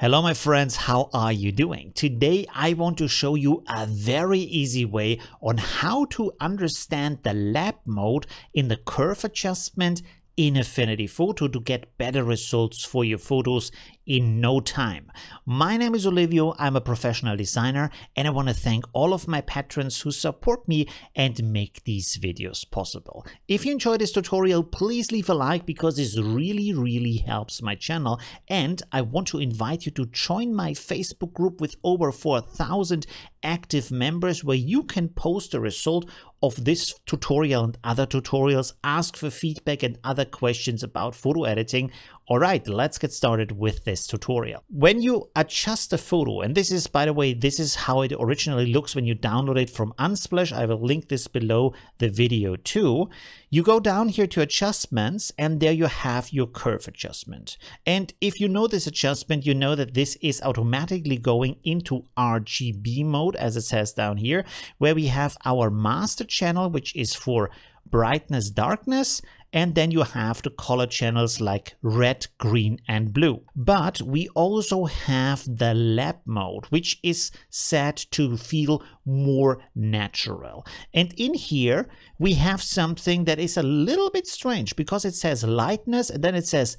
Hello my friends, how are you doing? Today I want to show you a very easy way on how to understand the lab mode in the curve adjustment in Affinity Photo to get better results for your photos in no time. My name is Olivio, I'm a professional designer and I want to thank all of my patrons who support me and make these videos possible. If you enjoyed this tutorial, please leave a like because this really, really helps my channel and I want to invite you to join my Facebook group with over 4,000 active members where you can post a result of this tutorial and other tutorials, ask for feedback and other questions about photo editing all right, let's get started with this tutorial. When you adjust a photo, and this is, by the way, this is how it originally looks when you download it from Unsplash. I will link this below the video too. You go down here to adjustments and there you have your curve adjustment. And if you know this adjustment, you know that this is automatically going into RGB mode as it says down here, where we have our master channel, which is for brightness, darkness, and then you have the color channels like red, green and blue. But we also have the lab mode, which is set to feel more natural. And in here, we have something that is a little bit strange because it says lightness and then it says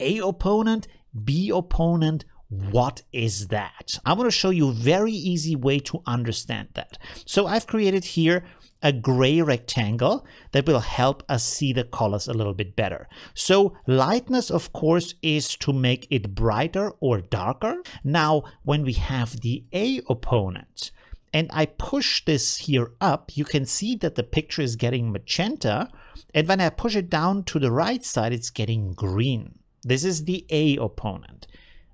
A opponent, B opponent, what is that? I want to show you a very easy way to understand that. So I've created here a gray rectangle that will help us see the colors a little bit better. So lightness, of course, is to make it brighter or darker. Now, when we have the A opponent, and I push this here up, you can see that the picture is getting magenta. And when I push it down to the right side, it's getting green. This is the A opponent.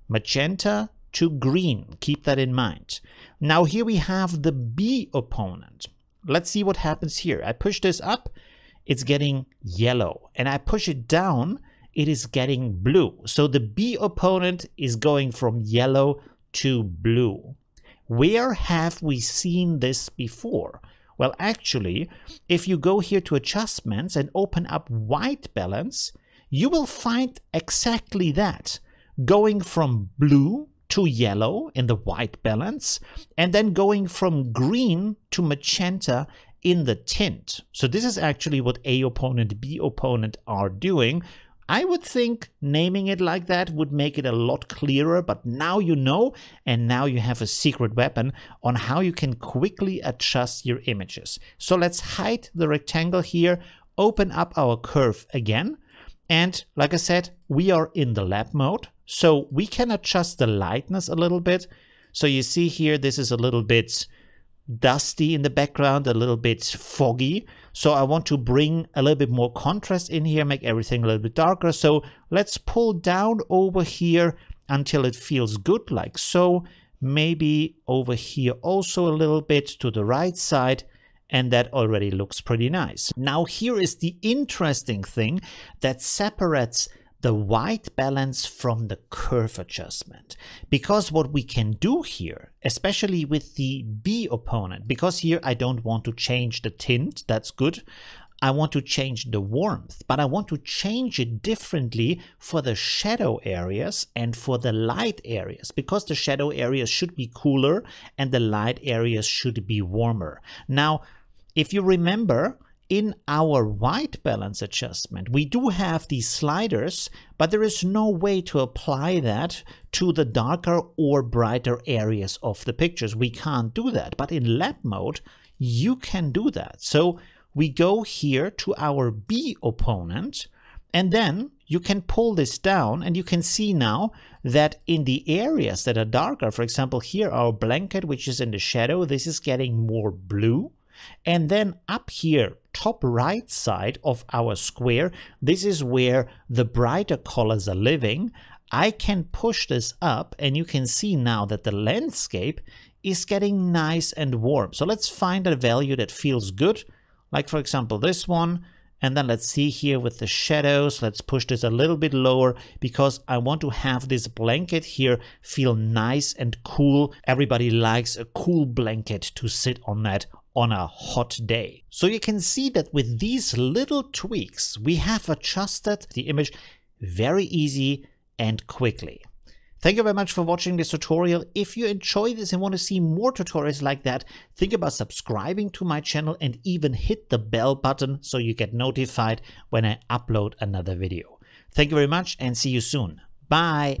Magenta to green, keep that in mind. Now here we have the B opponent. Let's see what happens here. I push this up, it's getting yellow. And I push it down, it is getting blue. So the B opponent is going from yellow to blue. Where have we seen this before? Well, actually, if you go here to adjustments and open up white balance, you will find exactly that. Going from blue to yellow in the white balance, and then going from green to magenta in the tint. So this is actually what A opponent, B opponent are doing. I would think naming it like that would make it a lot clearer, but now you know, and now you have a secret weapon on how you can quickly adjust your images. So let's hide the rectangle here, open up our curve again, and like I said, we are in the lab mode. So we can adjust the lightness a little bit. So you see here, this is a little bit dusty in the background, a little bit foggy. So I want to bring a little bit more contrast in here, make everything a little bit darker. So let's pull down over here until it feels good like so. Maybe over here also a little bit to the right side and that already looks pretty nice. Now here is the interesting thing that separates the white balance from the curve adjustment. Because what we can do here, especially with the B opponent, because here I don't want to change the tint, that's good. I want to change the warmth, but I want to change it differently for the shadow areas and for the light areas, because the shadow areas should be cooler and the light areas should be warmer. Now, if you remember, in our white balance adjustment, we do have these sliders, but there is no way to apply that to the darker or brighter areas of the pictures. We can't do that. But in lab mode, you can do that. So we go here to our B opponent, and then you can pull this down and you can see now that in the areas that are darker, for example, here our blanket, which is in the shadow, this is getting more blue. And then up here, top right side of our square, this is where the brighter colors are living. I can push this up and you can see now that the landscape is getting nice and warm. So let's find a value that feels good. Like for example, this one. And then let's see here with the shadows, let's push this a little bit lower because I want to have this blanket here feel nice and cool. Everybody likes a cool blanket to sit on that on a hot day. So you can see that with these little tweaks, we have adjusted the image very easy and quickly. Thank you very much for watching this tutorial. If you enjoy this and want to see more tutorials like that, think about subscribing to my channel and even hit the bell button so you get notified when I upload another video. Thank you very much and see you soon. Bye!